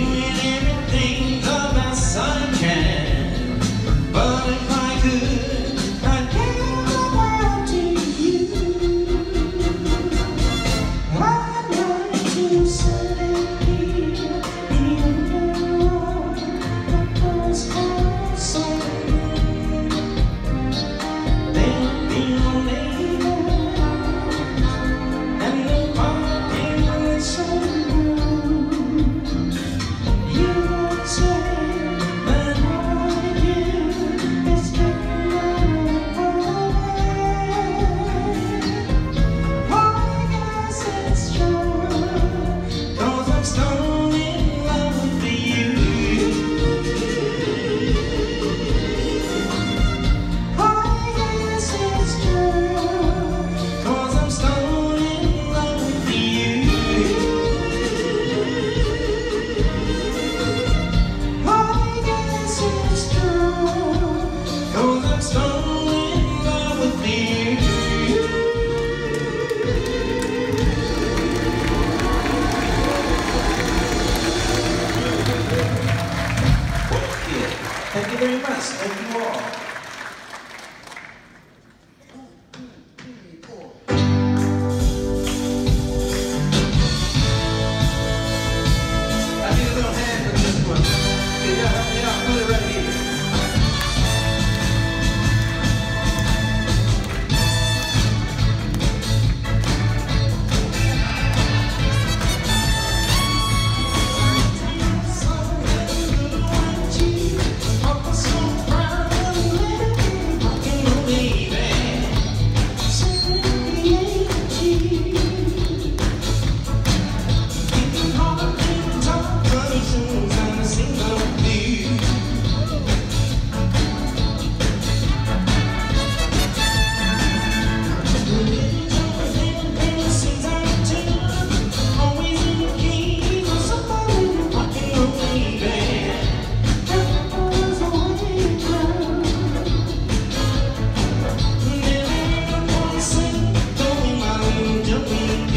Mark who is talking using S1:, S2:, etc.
S1: doing everything joy